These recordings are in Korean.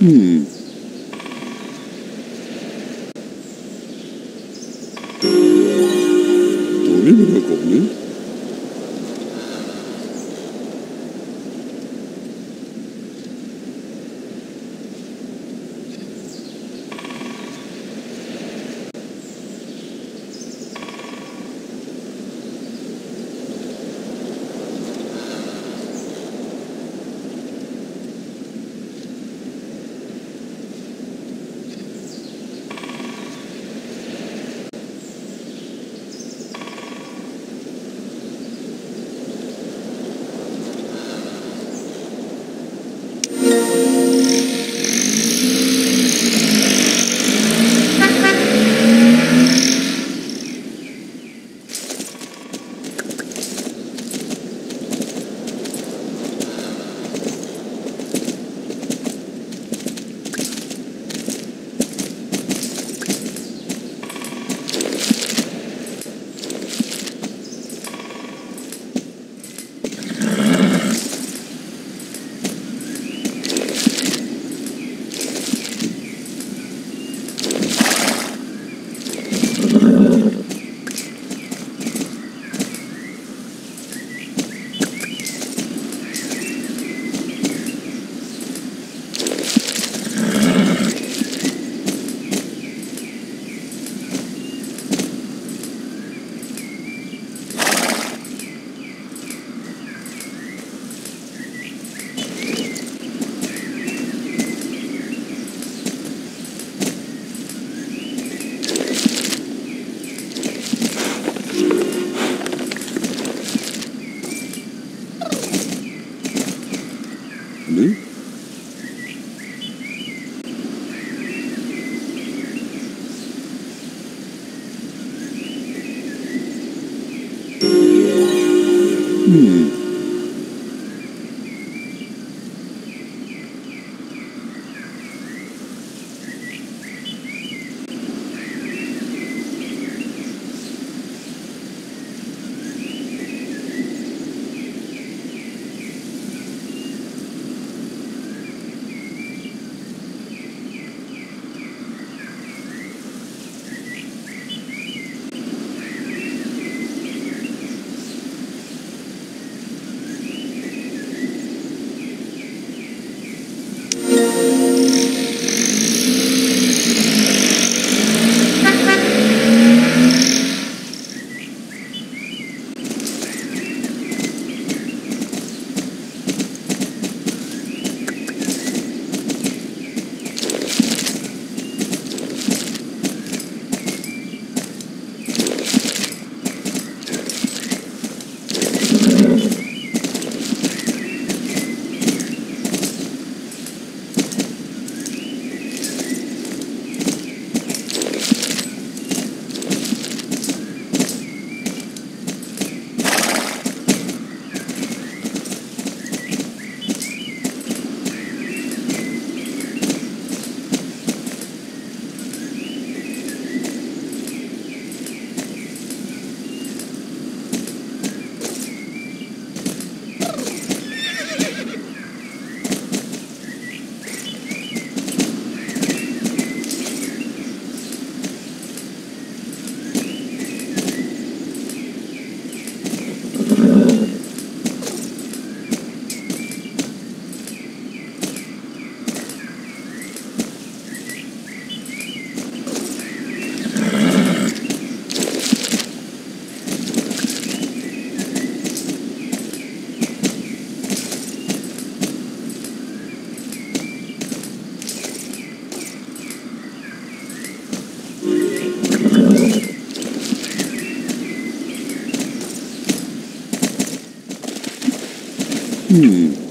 Hmm. 네? 음. 嗯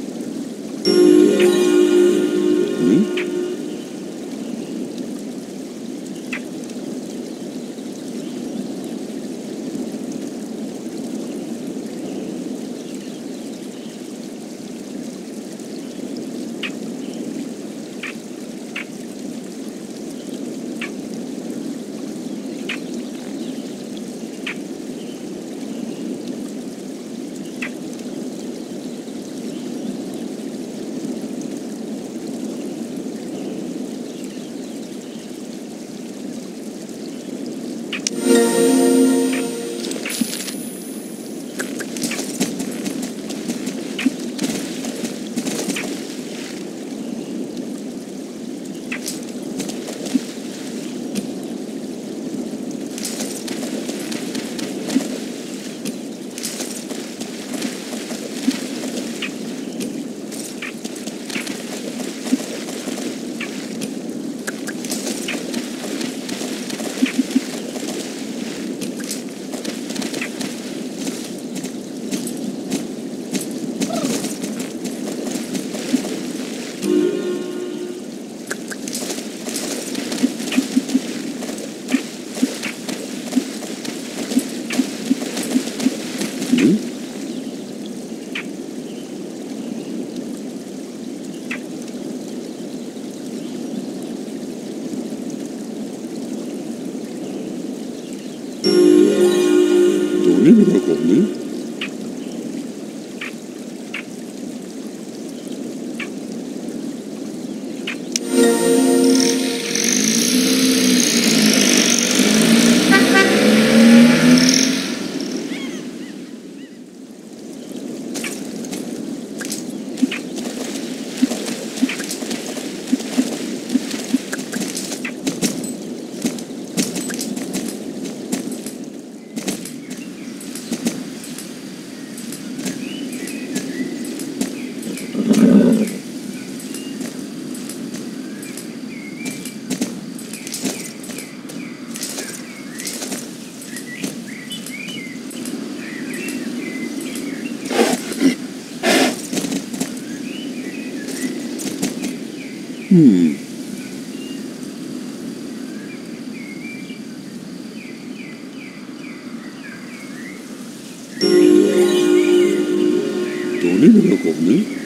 you. libro ¿eh? conmigo? Hmm. Don't even look at me.